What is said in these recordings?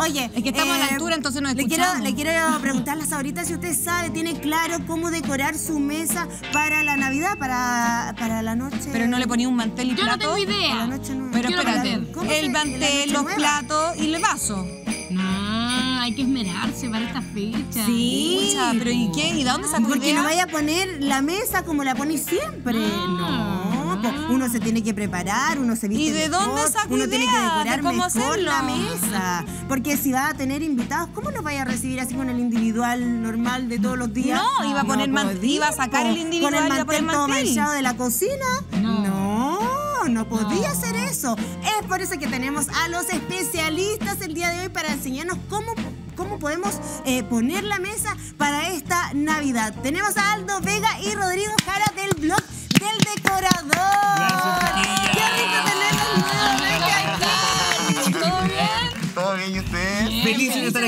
Oye, Es que estamos a la eh, altura, entonces nos le quiero, escuchamos. le quiero preguntar a las ahorita si usted sabe, tiene claro cómo decorar su mesa para la Navidad, para, para la noche. Pero no le ponía un mantel y Yo no plato. tengo idea. Para la noche nueva. Pero Quiero espérate, mantel. ¿Cómo se- el mantel, los nueva? platos y el vaso. No, hay que esmerarse para esta fecha. Sí. Pero ¿y qué? ¿Y de dónde sacó Porque idea? no vaya a poner la mesa como la pone siempre. No, po, uno se tiene que preparar, uno se viste ¿Y de mejor, dónde sacó uno tiene que de decorar cómo mejor hacerlo? la mesa. Porque si va a tener invitados, ¿cómo los vaya a recibir así con el individual normal de todos los días? No, iba a poner man- podía, iba a sacar el individual con el mantel todo mantel. manchado de la cocina. No. No, no podía hacer eso. Es por eso que tenemos a los especialistas el día de hoy para enseñarnos cómo cómo podemos eh, poner la mesa para esta Navidad. Tenemos a Aldo Vega y Rodrigo Jara del blog del decorador.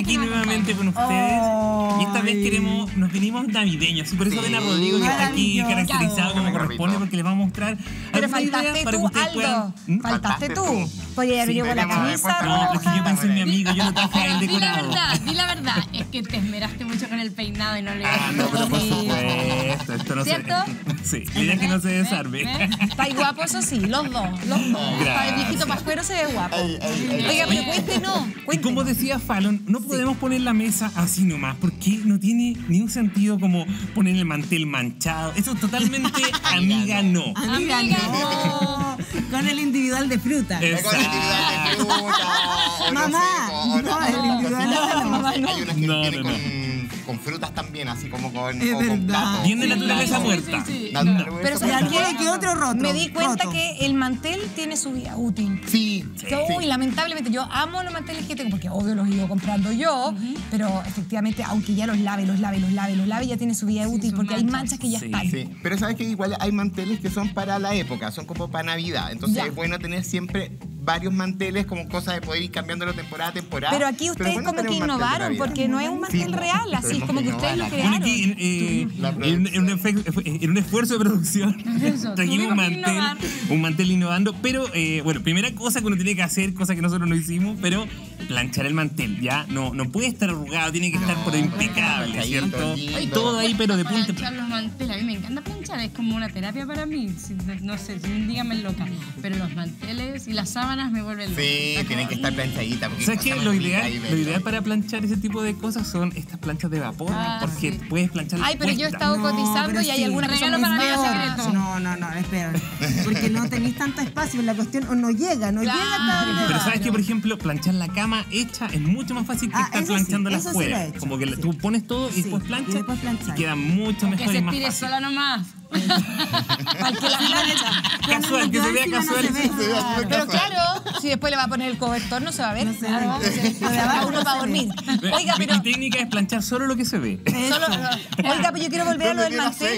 Aquí nuevamente con ustedes. Y esta vez queremos, nos venimos navideños. Y por eso Sí. ven a Rodrigo que está aquí caracterizado como corresponde, porque les vamos a mostrar Pero faltaste para tú, que ustedes Aldo. puedan. ¿Mm? Faltaste tú. Podría haber con la camisa No, es que yo pensé en mi amigo, yo lo traje a él Di la decorado. verdad, di la verdad. Es que te esmeraste mucho con el peinado y no le Ah, no, pero por supuesto, esto no ¿Cierto? se... Sí, la idea es que no se desarme. ¿Ves? Está ahí guapo, eso sí, los dos, los dos. Está el viejito pascuero se ve guapo. Oiga, pero cuéntenos, Y cuéntenos. como decía Fallon, no podemos poner la mesa así nomás, porque no tiene ni un sentido como poner el mantel manchado. Eso es totalmente amiga no. Amiga, Amiga, no. Con el individual de fruta. Exacto. Con el individual de fruta, Mamá, no el individual o- no, no, no. Con, frutas también, así como con, Es verdad. Bien de naturaleza muerta. Sí, sí, sí. Naturaleza Pero ¿sabes muerta. aquí que otro roto. Me di cuenta roto. que el mantel tiene su vida útil. Sí, uy, lamentablemente, yo amo los manteles que tengo, porque obvio los he ido comprando yo, pero efectivamente, aunque ya los lave, los lave, los lave, los lave, ya tiene su vida útil, porque hay manchas. que ya Sí. están. Sí, pero sabes que igual hay manteles que son para la época, son como para Navidad. Entonces Ya. es bueno tener siempre varios manteles como cosa de poder ir cambiando de temporada a temporada. Pero aquí ustedes bueno como que innovaron, porque no es un mantel Sí, real, así, tuvimos como que ustedes lo crearon. Bueno, aquí eh, en, en un efe- en un esfuerzo de producción Eso, trajimos un mantel, un mantel innovando, pero eh, bueno, primera cosa que uno tiene que hacer, cosa que nosotros no hicimos, pero planchar el mantel, ya no no puede estar arrugado, tiene que estar por impecable, planchadito, ¿cierto? lindo. Todo ahí, pero de punta. Planchar los manteles, a mí me encanta planchar, es como una terapia para mí. Si- no sé, si dígame loca. Pero los manteles y las sábanas me vuelven loca. Sí, Está tienen como- que estar planchaditas. porque ¿Sabes qué? Lo ideal, lo ideal para planchar ese tipo de cosas son estas planchas de vapor, Ah, porque sí. puedes planchar Ay, pero yo he estado No, cotizando y hay sí. algunas que son Regalo para secreto. No, no, no, espera. Porque no tenéis tanto espacio, la cuestión o no llega, no Claro. llega donde Pero sabes que, por ejemplo, planchar la cama hecha es mucho más fácil que Ah, estar sí, sí afuera. he hecho, Como que sí. tú pones todo y Sí, después y planchas después planchar. queda mucho Que mejor se y más estire fácil. sola nomás. Al que la plancha. Casual, que se vea no casual. se ve. Pero claro, si después le va a poner el cobertor, no se va a ver. No se ve. uno va a dormir. Oiga, pero. Mi técnica es planchar solo lo que se ve. Solo, oiga, pero yo quiero volver a lo ¿Dónde del mantel.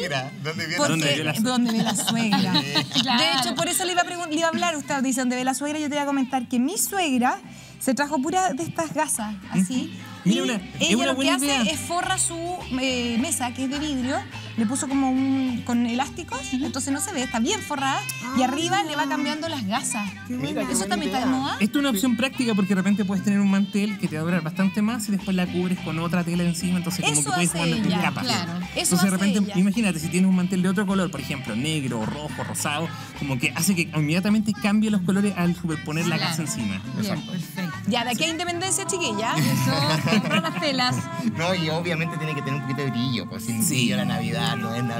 ¿Dónde vive la Porque, ¿Dónde vive la suegra? ¿Dónde vive la suegra? De hecho, por eso le iba, a pregun- le iba a hablar. Usted dice, ¿dónde ve la suegra? Yo te voy a comentar que mi suegra se trajo pura de estas gasas, así. Mira, y una- ella una lo que hace es forra su eh, mesa, que es de vidrio, le puso como un. con elásticos, entonces no se ve, está bien forrada. y arriba le va cambiando las gasas. Mira, ¿Eso también está de idea. moda? Esto es una opción práctica porque de repente puedes tener un mantel que te va a durar bastante más y después la cubres con otra tela encima, entonces como Eso que puedes hace jugando en ella, capas. claro. Eso Entonces de repente, ella. imagínate, si tienes un mantel de otro color, por ejemplo, negro, rojo, rosado, como que hace que inmediatamente cambie los colores al superponer la Claro. casa encima. Bien, perfecto. Ya, de aquí a independencia, chiquilla. Eso, las telas. No, y obviamente tiene que tener un poquito de brillo, pues sin Sí. brillo la Navidad.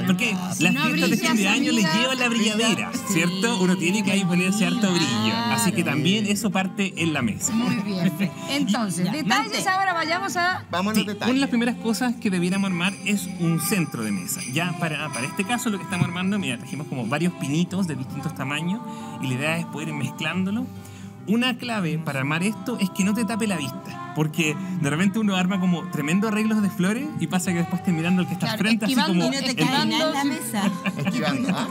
Porque las no fiestas de fin de año les amiga, llevan la brilladera, ¿cierto? Uno tiene que ahí ponerse harto brillo. Así que también eso parte en la mesa. Muy bien. Entonces, detalles ahora vayamos a. Vamos a Sí, los una de detalles. las primeras cosas que debiéramos armar es un centro de mesa. Ya para, para este caso lo que estamos armando, mira, trajimos como varios pinitos de distintos tamaños y la idea es poder ir mezclándolo. Una clave para armar esto es que no te tape la vista, porque de repente uno arma como tremendos arreglos de flores y pasa que después te mirando el que está Claro, frente así esquivando, como... Y no te cae nada en la mesa. Esquivando, ¿ah?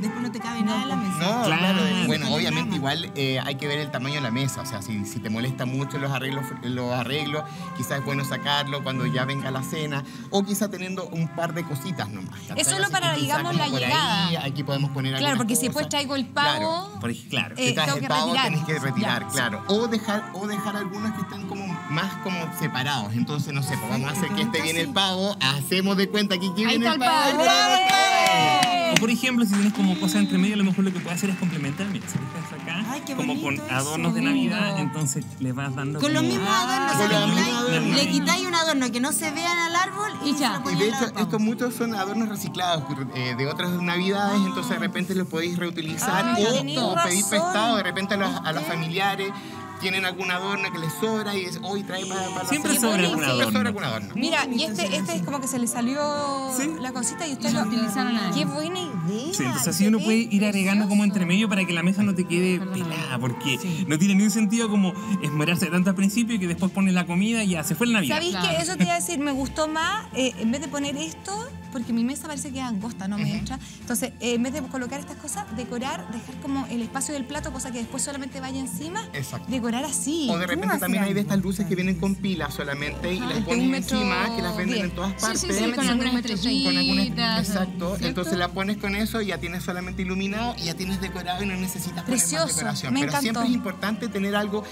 Después no te cabe nada en la mesa. No, Claro. claro. Bueno, obviamente nada. igual eh, hay que ver el tamaño de la mesa. O sea, si, si te molesta mucho los arreglos, los arreglos, quizás es bueno sacarlo cuando ya venga la cena. O quizás teniendo un par de cositas nomás. ¿cachai? Es solo Así para, digamos, la por ahí, llegada. aquí podemos poner Claro, porque si después traigo el Claro. pavo. por ej- claro. Eh, Si traes tengo el pavo tenés que retirar, Ya. claro. O dejar, o dejar algunas que estén como más como separados. Entonces, no sé, pues vamos a hacer que este viene el Sí. pavo, hacemos de cuenta que aquí viene el pavo. O por ejemplo, si tienes como cosas entre medio, a lo mejor lo que puedes hacer es complementar. Mira, si dejas acá, Ay, qué como con adornos de eso. Navidad, entonces le vas dando. Con los mismos adornos, Con o sea, los le quitáis- un adorno que no se vean al árbol y, ya. lo Y de hecho, estos muchos son adornos reciclados eh, de otras navidades, entonces de repente los podéis reutilizar Ay, o, o pedir prestado de repente a los, a los familiares. Tienen algún adorno que les sobra y es hoy trae para, para la Siempre cena". sobra algún Siempre adorno. sobra algún adorno. Mira, y este, este es como que se le salió la cosita y ustedes lo utilizaron ahí. Qué buena idea. Sí, entonces así uno puede ir agregando como entre medio para que la mesa no te quede pelada, porque no tiene ningún sentido como esmerarse tanto al principio y que después pones la comida y ya se fue la Navidad. ¿Sabéis Claro. que eso te iba a decir? Me gustó más, eh, en vez de poner esto, porque mi mesa parece que es angosta, no me entra. Entonces, eh, en vez de colocar estas cosas, decorar, dejar como el espacio del plato, cosa que después solamente vaya encima. Exacto. Decorar así. O de repente también hay de estas luces que vienen con pilas solamente y las metro encima, que las venden diez. en todas Sí, partes. sí, sí, con algunas con algunas estrellitas. exacto ¿cierto? entonces la pones con eso y ya tienes solamente iluminado y ya tienes decorado y no necesitas poner Precioso, más decoración me pero encantó. siempre es importante tener algo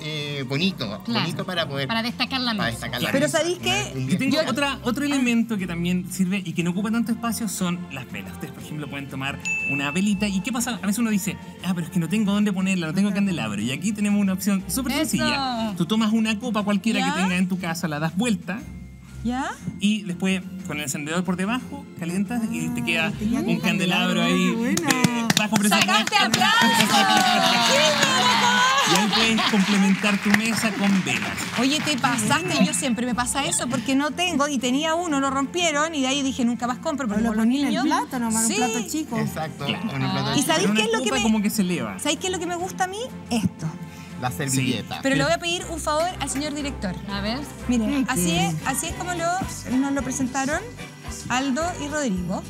eh, bonito Claro. bonito para poder Para destacar la para mesa. destacar la Pero mesa. ¿sabéis qué? Un Y día tengo otra, otro elemento que también sirve y que no ocupa tanto espacio son las velas. Ustedes, por ejemplo, pueden tomar una velita. ¿Y qué pasa? A veces uno dice, ah, pero es que no tengo dónde ponerla, no tengo candelabro. Y aquí tenemos una opción súper sencilla. Tú tomas una copa cualquiera ¿Ya? que tengas en tu casa, la das vuelta ¿Ya? y después con el encendedor por debajo calientas y te queda un candelabro candelabro, ahí buena. de bajo presupuesto. ¡Sacaste aplausos! Y ahí puedes complementar tu mesa con velas. Oye, te pasaste, yo siempre me pasa eso porque no tengo y tenía uno, lo rompieron y de ahí dije nunca más compro porque lo con los ponía en el niños. plato nomás, Sí. un plato chico. exacto Claro. el plato ¿Y de- sabéis qué es lo que me- como que se eleva. ¿Sabéis qué es lo que me gusta a mí? Esto. la servilleta Pero le voy a pedir un favor al señor director. A ver. Miren, así es, así es como lo, nos lo presentaron Aldo y Rodrigo.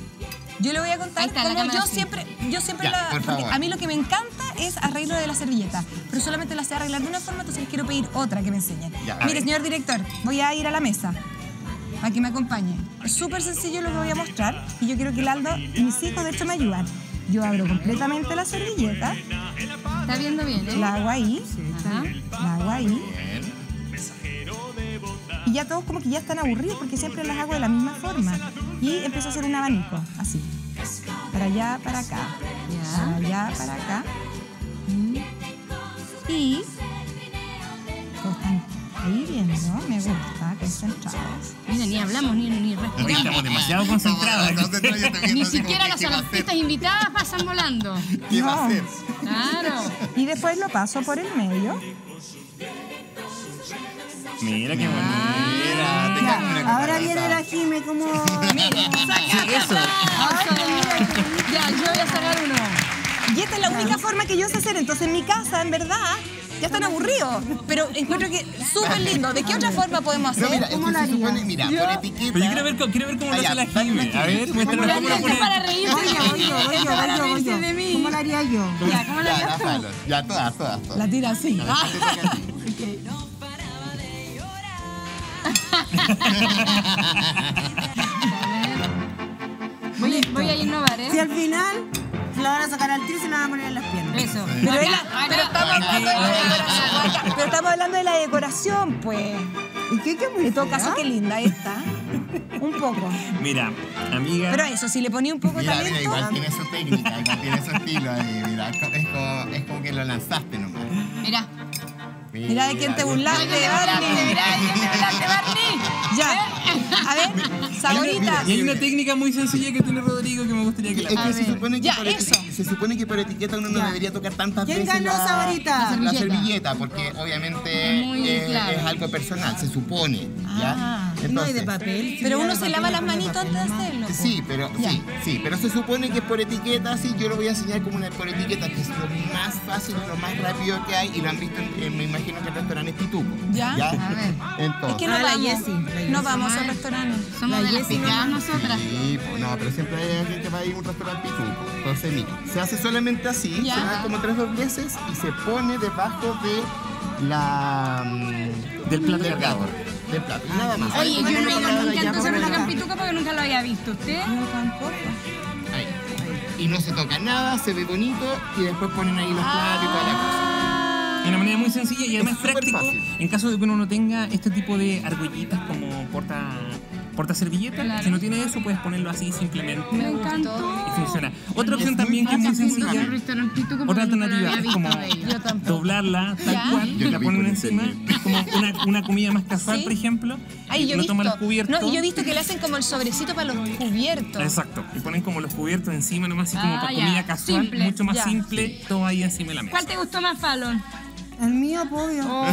Yo le voy a contar está, cómo yo siempre, yo siempre Ya, la, por porque favor. a mí lo que me encanta es arreglo de la servilleta, pero solamente la sé arreglar de una forma, entonces les quiero pedir otra que me enseñen. Ya, a Mire, ver. señor director, voy a ir a la mesa para que me acompañe. Es súper sencillo lo que voy a mostrar y yo quiero que el Aldo y mis hijos de hecho me ayudan. Yo abro completamente la servilleta, Está viendo bien, ¿eh? la hago ahí, Ajá. la hago ahí. Y ya todos como que ya están aburridos porque siempre las hago de la misma forma. Y empiezo a hacer un abanico, así. Para allá, para acá. Ya. Para allá, para acá. Y... están ahí viendo, me gusta, concentrados. Mira, ni hablamos ni, ni respiramos. estamos demasiado concentrados. No, no, no, Ni siquiera las artistas invitadas pasan volando. ¿Qué va a hacer? Claro. Y después lo paso por el medio. Mira qué. Mira, cago en una Ahora viene la Jime como... Sí, eso. Ya, yo voy a sacar. Y esta es la única forma que yo sé hacer. Entonces en mi casa, en verdad, ya están aburridos. Pero encuentro que súper lindo. ¿De qué otra forma podemos No, hacer? mira, es ¿Cómo que lo se haría? supone, mira, por etiqueta. Pero yo quiero ver, cómo- quiero ver cómo lo Ah, hace la una A ver, muéstranos La cómo lo gente pone. para reírse Voy de yo, voy yo, voy yo, para voy yo, voy reírse yo. de mí. ¿Cómo lo haría yo? Ya, ¿cómo la Ya, harías tú? Ya, todas, todas, todas. La tira así. A ver, ¿cuál te toca a ti? Voy, a- voy a innovar, Si ¿eh? al final la van a sacar al tiro y se la van a poner en las piernas. Eso. Pero, la- estamos hablando de la decoración. Pero estamos hablando de la decoración, pues. ¿Y qué? ¿Qué muy En todo fea? caso, qué linda esta. Un poco. Mira, amiga. Pero eso, si le ponía un poco de Mira, mira, talento. igual tiene su técnica, igual tiene su estilo ahí, mira, es como, es como, es como que lo lanzaste nomás. Mira. Mira de quién te burlaste, Mira, Barney. mira, mira, mira, Barney. Ya. A ver, Saborita. Y hay una técnica muy sencilla que tiene Rodrigo que me gustaría que Es la que se supone que, Ya, por eti- eso. se supone que por etiqueta uno no Ya. debería tocar tantas ¿Quién veces ganó, la, Saborita? la servilleta. servilleta, porque obviamente claro. es algo personal, se supone. ¿ya? Ah, No hay de papel. Pero uno se lava las manitos antes de hacerlo. po. Sí, pero Ya. sí, sí, pero se supone que por etiqueta, sí, yo lo voy a enseñar como una por etiqueta, que es lo más fácil, lo más rápido que hay, y lo han visto, me imagino que en restaurantes pituco. ¿Ya? A ver. Entonces. Es que no Ah, la vamos. Jessie, la. No vamos al restaurante. Somos La de las Jessie picadas nomás. nosotras. Sí, pues, no, pero siempre hay alguien que va a ir a un restaurante pituco. Entonces, mira, se hace solamente así, Ya. se da como tres dobleces y se pone debajo de la... mm, Del plato del cargado. Del plato, nada más. Oye, yo no he ido nunca entonces póngalo a acá. un pituca porque nunca lo había visto. ¿Usted? No tampoco. Ahí. Y no se toca nada, se ve bonito y después ponen ahí los platos y toda la cosa. Mira, manera muy sencilla y además práctico fácil. en caso de que uno no tenga este tipo de argollitas como porta, porta servilleta. Claro. Si no tiene eso, puedes ponerlo así simplemente Me encantó. y funciona. Otra opción también que es muy sencilla. Otra alternativa es como doblarla tal Ya. cual, Yo la ponen encima. Es como una, una comida más casual, ¿Sí? por ejemplo. Ay, yo no visto. toma los cubiertos. No, y yo he visto que le hacen como el sobrecito para los cubiertos. Exacto. Y ponen como los cubiertos encima nomás, así como Ah, para ya. comida casual, Simple, mucho más ya. simple, todo ahí encima de la mesa. ¿Cuál te gustó más, Fallon? El mío, pollo.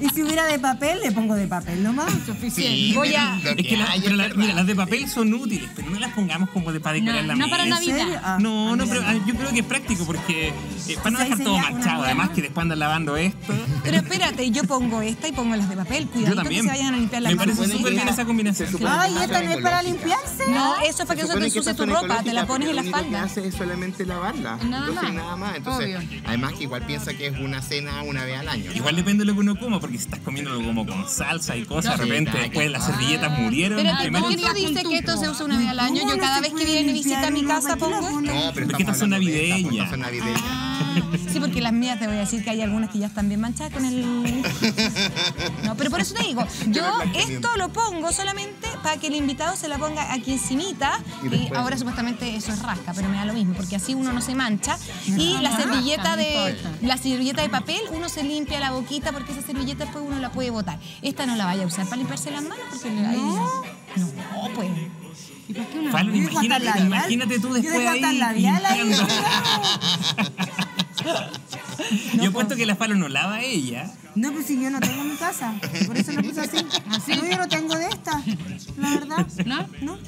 y si hubiera de papel, le pongo de papel nomás. Sí, Voy a- Es que la- pero la- mira, las de papel son útiles, pero no las pongamos como de para decorar No, la no mesa. para ¿En Navidad. serio? Ah, No, no, ah, pero ah, yo creo que es práctico porque eh, para no dejar todo manchado, además que después andan lavando esto. Pero espérate, yo pongo esta y pongo las de papel. Yo Cuidadito que se vayan a limpiar las Me parece súper bien esa- combinación. Ay, esta no es para limpiarse. No, eso es para que supone te ensucie tu ropa, te la pones en la porque lo único que espalda. hace es solamente lavarla. Nada más. nada más. Entonces, Obvio. Además que igual piensa que es una cena una vez al año. ¿no? Igual depende de lo que uno coma, porque si estás comiéndolo como con salsa y cosas, de repente después quien. las servilletas murieron. Pero ¿por qué tú dices que esto se usa una vez al año? ¿Cómo Yo cada vez que viene visita a mi casa pongo. No, pero Porque estas son de estas, navideñas. Sí, porque las mías te voy a decir que hay algunas que ya están bien manchadas con el. No, pero por eso te digo, yo esto lo pongo solamente para que el invitado se la ponga aquí encimita. Y ahora supuestamente eso es rasca, pero me da lo mismo, porque así uno no se mancha. Y la servilleta no de la servilleta de papel, uno se limpia la boquita porque esa servilleta después uno la puede botar. Esta no la vaya a usar para limpiarse las manos porque ahí. No, pues. ¿Y para qué una? Imagínate, imagínate tú después ahí labial ahí. Yo apuesto que la Fallon no lava ella. No, pues si yo no tengo en mi casa. Por eso lo puse así. ¿Así? No, yo no tengo de esta. La verdad. ¿No? No.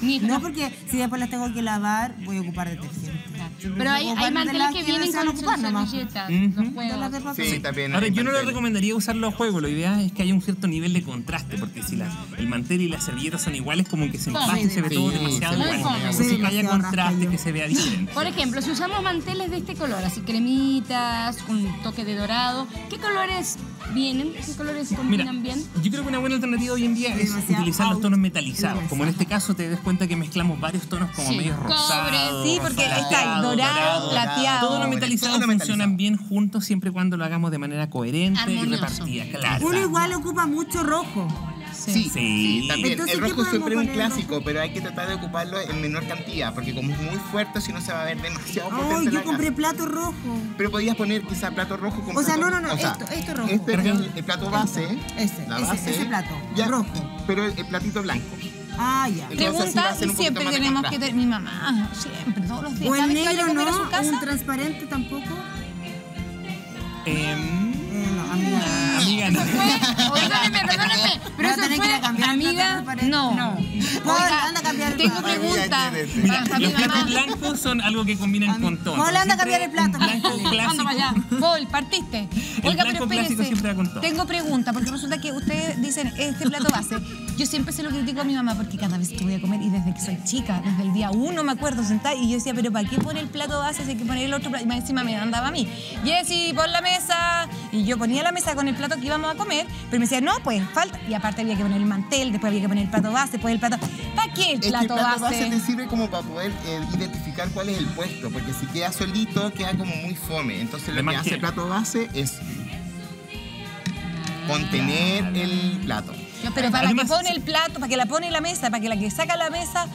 Ni No, porque si después las tengo que lavar, voy a ocupar detergente. Pero hay, hay manteles que vienen con ocupar nomás. servilletas, Ujú. los De las juegos. de. Sí, también Ahora, yo no le recomendaría usarlo a juego. La idea es que haya un cierto nivel de contraste, porque si la- el mantel y las servilletas son iguales, como que se empasta y se ve Sí, todo sí, demasiado sí, igual. Así Sí, que haya contraste, que se vea diferente. Por ejemplo, si usamos manteles de este color, así cremitas, con un toque de dorado, ¿qué colores vienen? ¿Qué colores Mira, combinan bien? yo creo que una buena alternativa hoy en día es Demasiado utilizar los out. tonos metalizados. Como en este caso te das cuenta que mezclamos varios tonos como Sí. medio Cobre. rosados. Sí, porque está ahí, plateado, dorado, plateado. Todos los Todo metalizados funcionan metalizado. bien juntos siempre y cuando lo hagamos de manera coherente y Armonioso. repartida. Claro. Uno igual ocupa mucho rojo. Sí, Sí. sí, también. Entonces, el ¿qué rojo siempre es un clásico, pero hay que tratar de ocuparlo en menor cantidad, porque como es muy fuerte, si no se va a ver demasiado Ay, potente yo la compré casa. plato rojo. Pero podías poner quizá plato rojo con O sea, plato- no, no, no, o sea, esto- esto rojo. Este es el, el plato base. Ese, la ese, base. ese plato, ya, rojo. Pero el, el platito blanco. Ah, ya. Pregunta poquito siempre tenemos que tener. Mi mamá, siempre, todos los días. O el negro no, su casa. un transparente tampoco. Eh, amiga. amiga, no. Perdóname, perdóname, pero eso fue, amiga. No. no. Anda a cambiar el tengo plato. pregunta Amiga, Mira, los platos blancos son algo que combinan con. Paul, anda a cambiar el plato. Blanco Anda clásico. para allá. Paul, partiste. Oiga, pero todo. Tengo pregunta, porque resulta que ustedes dicen este plato base. Yo siempre se lo critico a mi mamá porque cada vez que voy a comer, y desde que soy chica, desde el día uno me acuerdo sentar y yo decía, pero ¿para qué pone el plato base si hay que poner el otro plato? Y más encima me mandaba a mí. Jessy, pon la mesa. Y yo ponía la mesa con el plato que íbamos a comer, pero me decía, no, pues falta. Y aparte había que poner el mantel, después había que poner el plato base, después el plato. ¿Para qué el Es que el plato, plato base base? te sirve como para poder eh, identificar cuál es el puesto, porque si queda solito queda como muy fome. Entonces lo Además que hace el plato base es contener el plato. No, pero para Además- la que pone el plato, para que la pone en la mesa, para que la que saca la mesa,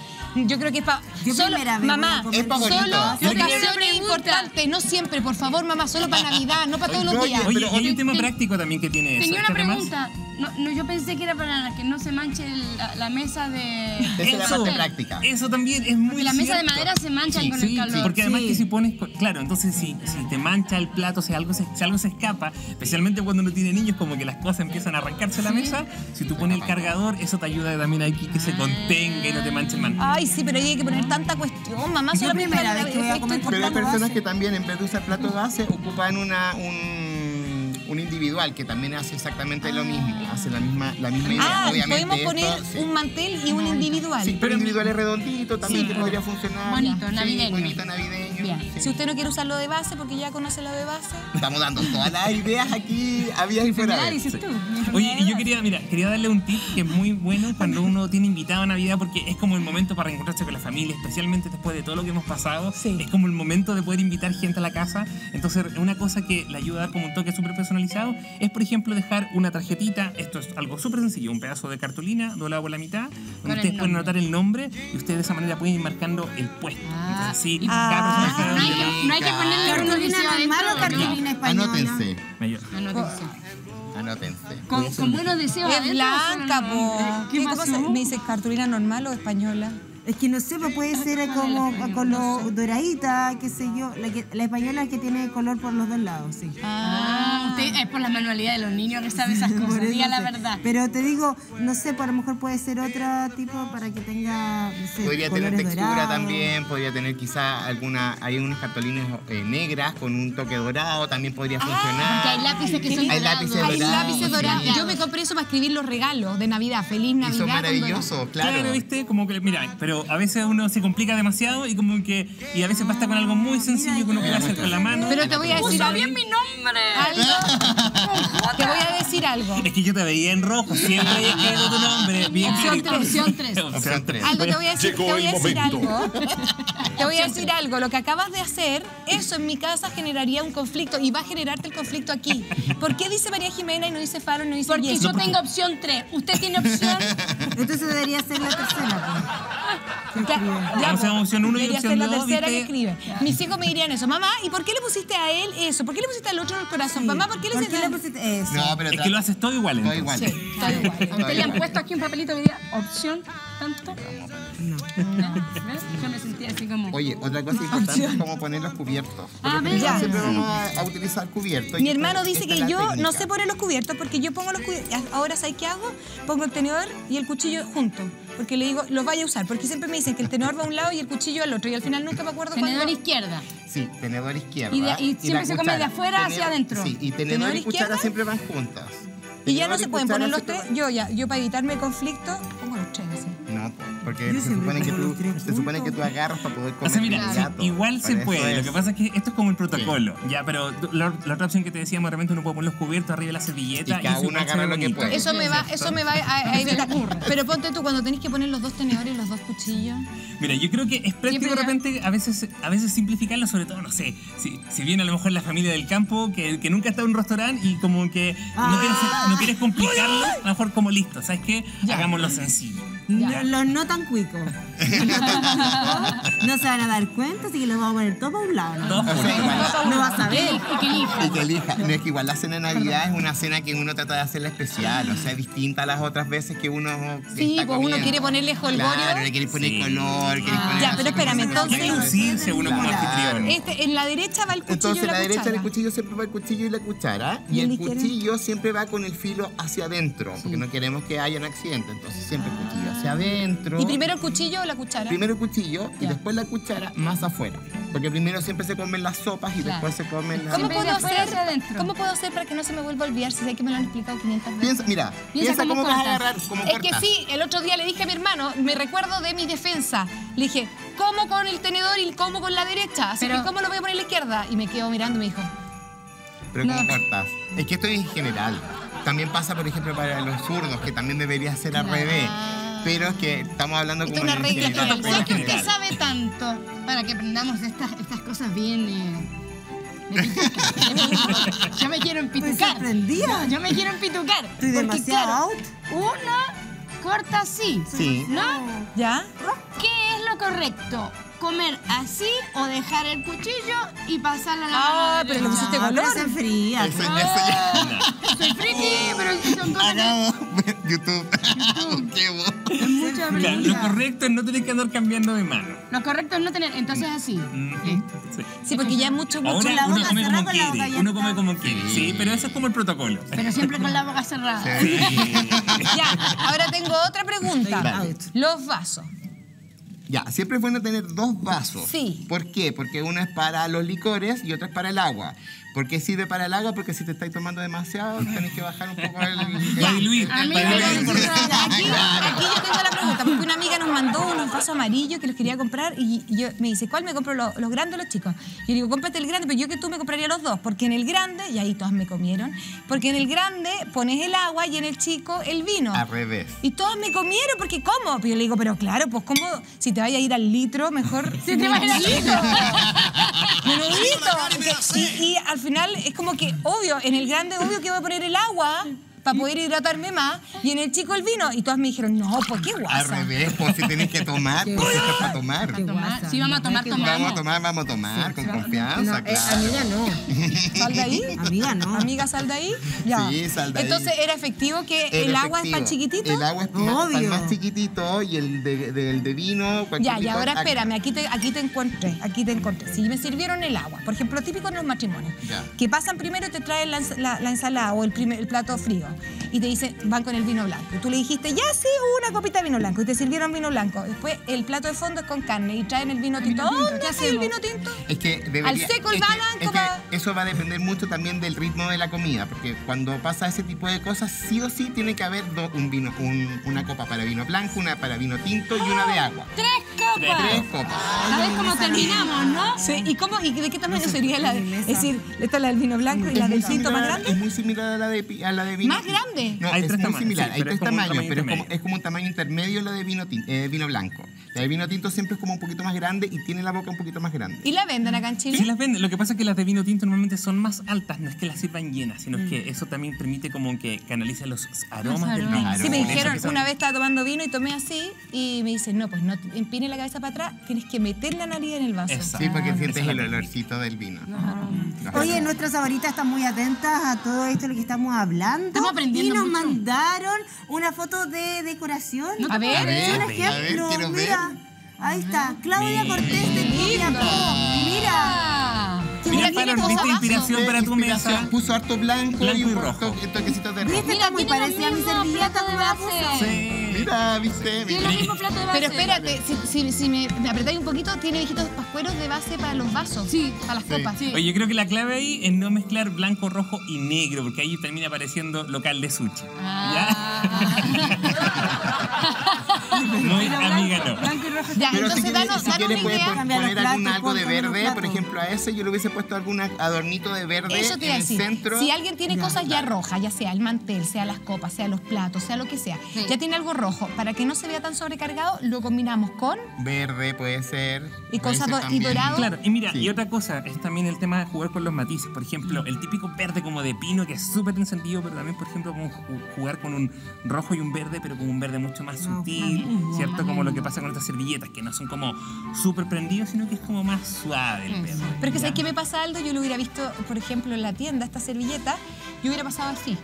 yo creo que es para. Vez mamá, Es pa' solo ocasiones importantes, no siempre, por favor, mamá, solo para Navidad, no para todos los días. Oye, Pero- hay un tema Ten- práctico también que tiene eso. Tenía una pregunta. No, no, yo pensé que era para que no se manche la, la mesa de... Esa es la Eso- parte práctica. Eso también es muy Porque la mesa de madera se manchan Sí, con sí, el calor. sí, porque además Sí. que si pones, claro, entonces si, si te mancha el plato, si algo, se, si algo se escapa, especialmente cuando uno tiene niños, como que las cosas empiezan a arrancarse de la mesa, si tú pones el cargador, eso te ayuda también aquí que se contenga y no te manche el mantel. Ay, sí, pero ahí hay que poner tanta cuestión, mamá, Yo solamente primera vez que voy a comer Pero hay personas base. que también en vez de usar plato base ocupan una, un, un individual que también hace exactamente lo mismo, hace la misma, la misma idea. Ah, Obviamente podemos esto, poner sí. un mantel y un individual. Sí, pero individual es redondito también Sí. que podría funcionar. Bonito, Sí, navideño. bonito, navideño. Si usted no quiere usar lo de base porque ya conoce lo de base. Estamos dando todas las ideas aquí, había y fuera. Ya de. dices tú. Oye, y yo quería, mira, quería darle un tip que es muy bueno cuando uno tiene invitado a Navidad porque es como el momento para reencontrarse con la familia, especialmente después de todo lo que hemos pasado. Sí. Es como el momento de poder invitar gente a la casa. Entonces, una cosa que le ayuda a dar como un toque súper personalizado es, por ejemplo, dejar una tarjetita. Esto es algo súper sencillo, un pedazo de cartulina doblado por la mitad, donde ustedes pueden anotar el nombre y ustedes de esa manera pueden ir marcando el puesto. Ah. Entonces, así, Ah. cada persona sabe No hay que, no hay que ponerle Cartulina ¿Cartulina publicidad normal o adentro, cartulina española? Anótense. Anótense. anótense. Con, con buenos deseos Es blanca, po. ¿Qué, ¿Qué se, ¿Me dice cartulina normal o española? Es que no sé, pues puede ser como con lo doradita, qué sé yo. La, que- la española es que tiene color por los dos lados, sí. Ah, usted es por la manualidad de los niños que sabe esas cosas. Diga la verdad. Pero te digo, no sé, pues a lo mejor puede ser otro tipo para que tenga, no sé, Podría tener textura dorados. también, podría tener quizá alguna, hay unas cartolinas eh, negras con un toque dorado, también podría funcionar. Porque hay lápices que son Hay dorados. lápices Hay dorados, lápices sí. dorados. Yo me compré eso para escribir los regalos de Navidad. Feliz Y Navidad. son con maravillosos, claro. Claro, viste, como que, mira, pero a veces uno se complica demasiado y como que, y a veces basta con algo muy sencillo que uno puede hacer con la mano. Pero te voy a decir algo. bien mi nombre. Algo. Te voy a decir algo. Es que yo te veía en rojo, siempre había escrito tu nombre. Bien Opción clarito. tres, opción tres. Opción tres. Algo te voy a decir, te voy a decir algo. Te voy a decir algo. Lo que acabas de hacer, eso en mi casa generaría un conflicto y va a generarte el conflicto aquí. ¿Por qué dice María Jimena y no dice Faro, no dice Porque Yes? yo tengo opción 3. Usted tiene opción. Entonces debería ser la tercera. Ya, ya, Vamos a pues, opción uno y debería opción ser la dos, tercera que escribe. Mis hijos me dirían eso. Mamá, ¿y por qué le pusiste a él eso? ¿Por qué le pusiste al otro en el corazón? Mamá, ¿por qué le ¿Por hiciste qué le pusiste eso? No, pero Es que lo haces todo igual. todo entonces. igual. Sí, todo igual. ¿A usted le han puesto aquí un papelito que diga opción tanto? No. No. ¿Ves? Yo me sentía así como. Oye, otra cosa importante es cómo poner los cubiertos. Ah, ya. siempre vamos a, utilizar cubiertos. Mi hermano dice que yo no sé poner los cubiertos porque yo pongo los cubiertos. Ahora, ¿sabes qué hago? Pongo el tenedor y el cuchillo juntos. Porque le digo, los vaya a usar. Porque siempre me dicen que el tenedor va a un lado y el cuchillo al otro. Y al final nunca me acuerdo Tenedor izquierda. Sí, tenedor izquierda. Y de- y siempre se come de afuera hacia adentro. Sí, y tenedor, ¿Tenedor y cuchara izquierda? siempre van juntas. Y ya no se pueden poner los tres. Yo ya, yo para evitarme el conflicto, porque se supone, que tú, se supone que tú agarras para poder O comer sea, mira, sí, gato. igual se puede. Lo es. que pasa es que esto es como el protocolo. Ya, pero la, la otra opción que te decíamos, de repente uno puede poner los cubiertos arriba de la servilleta Y cada eso uno agarra lo que puede. Eso me va, eso me va a, a evitar. Pero ponte tú, cuando tenés que poner los dos tenedores y los dos cuchillos. Mira, yo creo que es práctico de ya- repente a veces, a veces simplificarlo, sobre todo, no sé, si, si viene a lo mejor la familia del campo que, que nunca está en un restaurante y como que no, quieres, no quieres complicarlo, a lo mejor como listo, ¿sabes qué? Hagámoslo sencillo. Los no tan cuicos. Los no tan cuicos no se van a dar cuenta, así que los vamos a poner todo para un lado. ¿no? Todos O sea, juntos. igual- No vas a ver. Y que elija. Y que elija. No es que igual la cena de Navidad es una cena que uno trata de hacerla especial, o sea, distinta a las otras veces que uno. Sí, está pues uno quiere ponerle jolgorio. Claro, le quiere poner Sí. color, quiere poner. Ya, pero espérame, entonces- lucirse uno como Claro. anfitrión. Este, en la derecha va el cuchillo Entonces, y la, la derecha cuchara. del cuchillo siempre va el cuchillo y la cuchara. ¿Y Y, en el cuchillo siempre va con el filo hacia adentro, porque no queremos que haya un accidente. Entonces, siempre el cuchillo hacia adentro. ¿Y primero el cuchillo o la cuchara? Primero el cuchillo y después la cuchara más afuera. Porque primero siempre se comen las sopas y Claro. después se comen las. ¿Cómo puedo, hacer, hacia adentro. ¿Cómo puedo hacer para que no se me vuelva a olvidar si sé que me lo han explicado 500 veces? Piensa, mira, piensa, cómo cómo, vas a cortas. agarrar, cómo Es que sí, el otro día le dije a mi hermano, me recuerdo de mi defensa. Le dije, ¿cómo con el tenedor y cómo con la derecha? Así Pero- que, ¿cómo lo voy a poner a la izquierda? Y me quedo mirando y me dijo, Pero cómo No. cortas. Es que esto es en general. También pasa, por ejemplo, para los zurdos, que también debería ser al revés. Pero es que estamos hablando Esto como es una regla general. general. Ya que usted sabe tanto para que aprendamos estas, estas cosas bien. eh, yo me quiero Estoy empitucar. sorprendida. Yo me quiero empitucar. Estoy porque, demasiado claro, out. Una corta así. Sí. ¿No? ¿ya? ¿Qué es lo correcto? ¿Comer así o dejar el cuchillo y pasarlo a la Ah, pero le derecha? pusiste Ah, pero color. se. Eso, eso ya. Ah, Soy friki, pero son cosas YouTube. Qué bo- es mucha Mira, lo correcto es no tener que andar cambiando de mano. Lo correcto es no tener. Entonces así. Mm, Listo. sí. Sí, porque ya es mucho, mucho. Ahora la uno boca come cerrada como con la boca quiere, uno come como quiere, sí, pero eso es como el protocolo. Pero siempre con la boca cerrada. Sí. Ya, ahora tengo otra pregunta. Los vasos. Ya, siempre es bueno tener dos vasos. Sí. ¿Por qué? Porque uno es para los licores y otro es para el agua. Porque sirve para el agua, porque si te estáis tomando demasiado, tenés que bajar un poco el... Diluir. parece- Aquí, aquí yo tengo la pregunta, porque una amiga nos mandó unos vasos amarillos que los quería comprar y yo me dice, ¿cuál me compro los, los grandes o los chicos? Y yo digo, cómprate el grande, pero yo que tú me compraría los dos, porque en el grande, y ahí todas me comieron, porque en el grande pones el agua y en el chico el vino. Al revés. Y todas me comieron, porque ¿cómo? Pero yo le digo, pero claro, pues ¿cómo? Si te vaya a ir al litro, mejor... Si te vas a ir al litro. Menudito. Y, y al final es como que, obvio, en el grande, obvio que voy a poner el agua para poder hidratarme más, y en el chico el vino. Y todas me dijeron, no, pues qué Al guasa. revés, pues si tenés que tomar, pues si esto es para tomar. Si vamos a tomar, Vamos a tomar, vamos a tomar, con confianza, No, eh, claro. amiga, no. ¿Sal de ahí? Amiga, no. Amiga, sal de ahí. Ya. Sí, sal de ahí. Entonces era efectivo que el agua es para chiquitito. El agua es más, para el más chiquitito y el de, del de vino. Ya, y ahora ah, espérame, aquí te, aquí te encontré, aquí te encontré. Si me sirvieron el agua, por ejemplo, típico en los matrimonios, Ya. que pasan primero y te traen la, la- la ensalada o el, primer- el plato frío y te dicen, van con el vino blanco. Y tú le dijiste, ya sí, una copita de vino blanco y te sirvieron vino blanco. Después el plato de fondo es con carne y traen el vino tinto. ¿Dónde ¿Qué está el vino tinto? Es que debería- Al seco el es que- blanco es que Eso va a depender mucho también del ritmo de la comida, porque cuando pasa ese tipo de cosas, sí o sí tiene que haber do- un vino, un- una copa para vino blanco, una para vino tinto y una de agua. ¡Tres copas! Tres copas. ¿Sabes cómo terminamos, no? Sí, ¿y, cómo, ¿y de qué tamaño sería la de, Es decir, esta es la del vino blanco y la del tinto más grande? Es muy similar a la de, a la de vino. ¿Más grande? No, Hay es tres muy tamaños, similar. sí, Hay pero es tres como un tamaños, tamaño pero es como, intermedio. es como un tamaño intermedio la de vino, tin- eh, vino blanco. La de vino tinto siempre es como un poquito más grande y tiene la boca un poquito más grande. ¿Y la venden acá en Chile? Sí las venden. Lo que pasa es que las de vino tinto normalmente son más altas, no es que las sirvan llenas, sino es que eso también permite como que canalice los aromas del vino. Sí, me dijeron, una vez estaba tomando vino y tomé así y me dicen, no, pues no te- empine la cabeza para atrás, tienes que meter la nariz en el vaso. Exacto. Sí, porque Ah, sientes el olorcito del vino. Oye, nuestras favoritas están muy atentas a todo esto de lo que estamos hablando. Estamos aprendiendo Y nos mucho. mandaron una foto de decoración. A ver. A ver, Un a ver, ejemplo, ver. mira. Ahí está, Claudia Mira. Cortés de Copiapó. Mira. Mira, cosa ¿viste inspiración para tu Inspiración. mesa? Puso harto blanco, Blanco y y rojo. un toquecito de rojo. Viste, está muy parecida a mi servilleta de base. Sí. Mira, viste, Tiene mira. el mismo plato de base. Pero espérate, si, si- si me, me apretáis un poquito, tiene viejitos pascueros de base para los vasos. Sí. Para las Sí. copas. Sí. Oye, yo creo que la clave ahí es no mezclar blanco, rojo y negro, porque ahí termina apareciendo local de sushi. ¿Ya? Muy amiga, no. Blanco y rojo. Ya, Pero si entonces quieres, danos, si danos quieres una puedes idea. poner algún algo de verde. Por ejemplo, a ese yo le hubiese puesto algún adornito de verde Eso te iba en el decir. centro. Si alguien tiene Ya. cosas ya rojas, ya sea el mantel, sea las copas, sea los platos, sea lo que sea, Sí. ya tiene algo rojo, para que no se vea tan sobrecargado, lo combinamos con Verde puede ser. Y cosas do- y dorado. Claro, y mira, Sí. y otra cosa es también el tema de jugar con los matices. Por ejemplo, el típico verde como de pino, que es súper encendido, pero también, por ejemplo, como ju- jugar con un rojo y un verde, pero con un verde mucho más sutil, ¿cierto? Como lo que pasa con estas servilletas, que no son como súper prendidos, sino que es como más suave el verde. Pero es que. ¿sabes qué me pasa, Aldo? Yo lo hubiera visto, por ejemplo, en la tienda, esta servilleta, yo hubiera pasado así.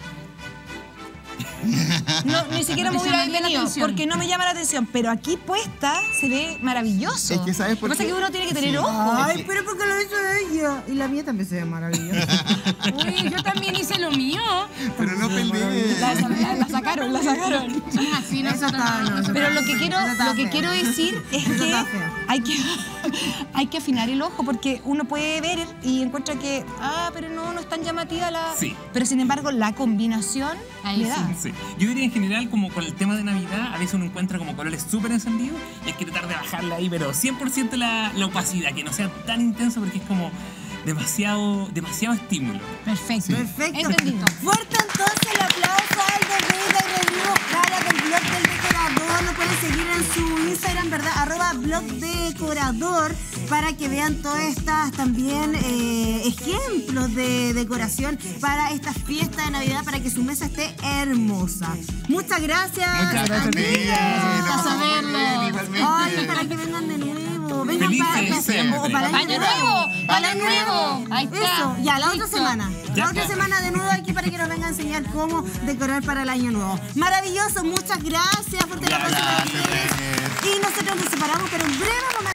No, ni siquiera me hubiera atención. porque no me llama la atención, pero aquí puesta se ve maravilloso. Es que, ¿sabes por Lo que pasa qué? es que uno tiene que tener Sí. ojo. Ay, pero porque lo hizo ella. Y la mía también se ve maravillosa. Uy, yo también hice lo mío. Pero no La, pelees. la- la sacaron, la sacaron. Eso está- no- eso Pero lo que quiero, lo que quiero decir es que hay que hay que afinar el ojo porque uno puede ver y encuentra que ah, pero no es tan llamativa la. Sí. Pero sin embargo la combinación Ahí le sí. da. Sí. Yo diría en general, como con el tema de Navidad, a veces uno encuentra como colores súper encendidos y hay que tratar de bajarle ahí, pero 100% la, la opacidad, que no sea tan intenso porque es como demasiado, demasiado estímulo. Perfecto. Perfecto. Entendido. Fuerte entonces el aplauso al de Vida y Rodrigo Jara del blog del decorador. Lo pueden seguir en su Instagram, ¿verdad? Arroba blog decorador para que vean todas estas también eh, ejemplos de decoración para esta fiesta de Navidad para que su mesa esté hermosa. Muchas gracias. Muchas gracias. Nos. Ay, para que vengan de nuevo para para el año nuevo. Para el nuevo. Eso, ya, la otra semana. La otra semana de nuevo aquí para que nos vengan a enseñar cómo decorar para el año nuevo. Maravilloso, muchas gracias por tener la Gracias, Y nosotros nos separamos, pero en breve vamos a